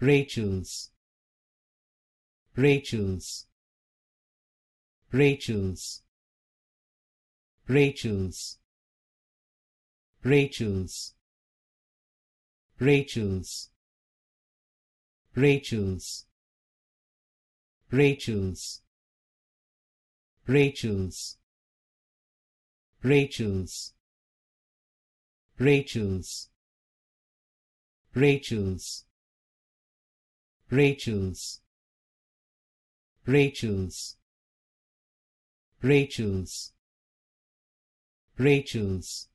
Rachel's Rachel's Rachel's Rachel's Rachel's Rachel's Rachel's Rachel's Rachel's Rachel's Rachel's Rachel's Rachel's. Rachel's. Rachel's. Rachel's